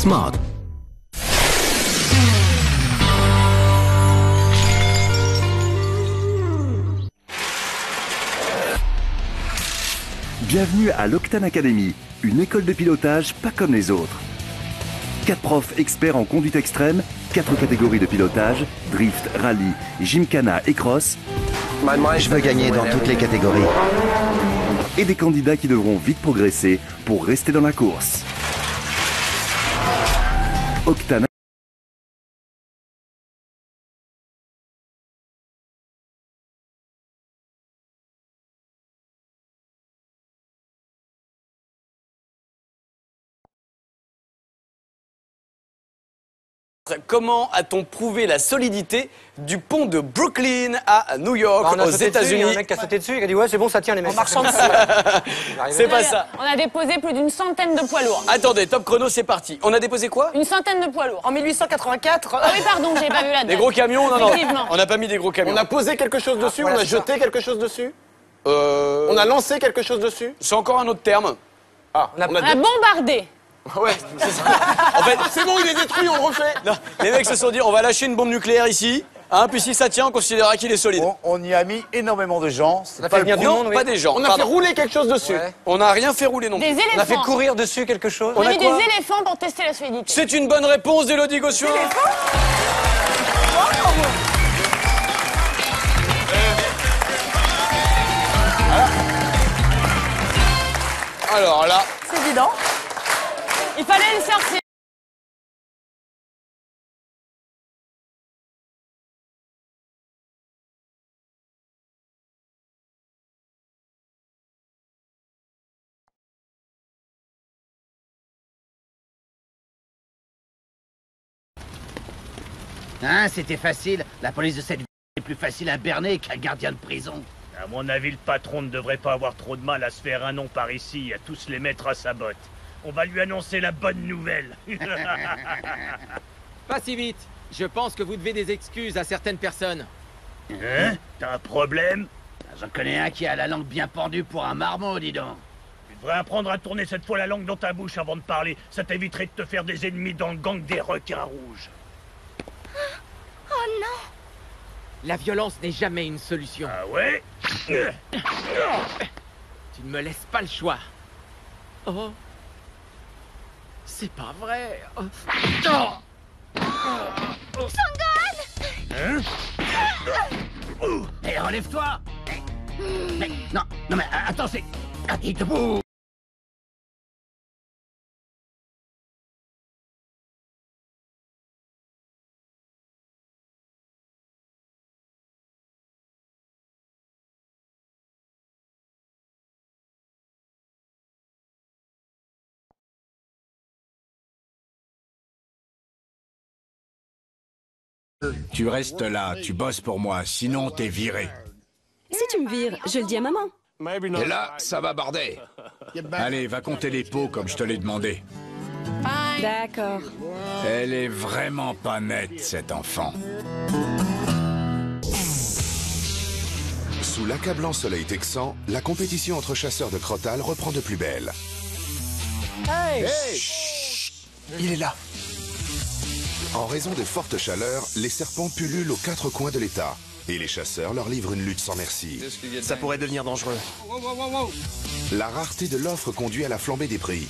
Smart. Bienvenue à l'Octane Academy, une école de pilotage pas comme les autres. Quatre profs experts en conduite extrême, quatre catégories de pilotage, drift, rallye, gymkhana et cross, Je veux gagner dans toutes les catégories. et des candidats qui devront vite progresser pour rester dans la course. 起きたな。Comment a-t-on prouvé la solidité du pont de Brooklyn à New York, Bah, on a aux dessus, Il y a États-Unis un mec qui a sauté dessus, il a dit ouais c'est bon ça tient les mecs. En marchant C'est pas ça. On a déposé plus d'une centaine de poids lourds. Attendez, top chrono, c'est parti. On a déposé quoi? Une centaine de poids lourds. En 1884, Ah oui, pardon, j'ai pas vu la date. Des gros camions Non, non. On n'a pas mis des gros camions. On a posé quelque chose dessus, voilà, on a ça. jeté quelque chose dessus, Euh, on a lancé quelque chose dessus? C'est encore un autre terme. Ah, On a- On a bombardé. Ouais, En fait, c'est bon, il est détruit, on le refait. non, les mecs se sont dit, on va lâcher une bombe nucléaire ici. Hein, puis si ça tient, on considérera qu'il est solide. On, on y a mis énormément de gens. C'est On a pas fait venir du monde, oui. pas des gens. On a pardon. fait rouler quelque chose dessus. Ouais. On n'a rien fait rouler non Des plus. éléphants. On a fait courir dessus quelque chose. On a a mis quoi des éléphants pour tester la solidité. C'est une bonne réponse d'Elodie Gossuin. Alors là, C'est évident. Il fallait le sortir. Hein, c'était facile. La police de cette ville est plus facile à berner qu'un gardien de prison. À mon avis, le patron ne devrait pas avoir trop de mal à se faire un nom par ici et à tous les mettre à sa botte. On va lui annoncer la bonne nouvelle. Pas si vite. Je pense que vous devez des excuses à certaines personnes. Hein? T'as un problème? J'en connais un qui a la langue bien pendue pour un marmot, dis donc. Tu devrais apprendre à tourner cette fois la langue dans ta bouche avant de parler. Ça t'éviterait de te faire des ennemis dans le gang des requins rouges. La violence n'est jamais une solution. Ah ouais? Tu ne me laisses pas le choix. Oh. C'est pas vrai. Oh. Hé, relève-toi Mais, non, non mais euh, attends, c'est... Il debout Tu restes là, tu bosses pour moi, sinon t'es viré. Si tu me vires, je le dis à maman. Et là, ça va barder. Allez, va compter les pots comme je te l'ai demandé. D'accord. Elle est vraiment pas nette, cette enfant. Sous l'accablant soleil texan, la compétition entre chasseurs de crotales reprend de plus belle. Hey, Il est là. En raison des fortes chaleurs, les serpents pullulent aux quatre coins de l'État. Et les chasseurs leur livrent une lutte sans merci. Ça pourrait devenir dangereux. La rareté de l'offre conduit à la flambée des prix.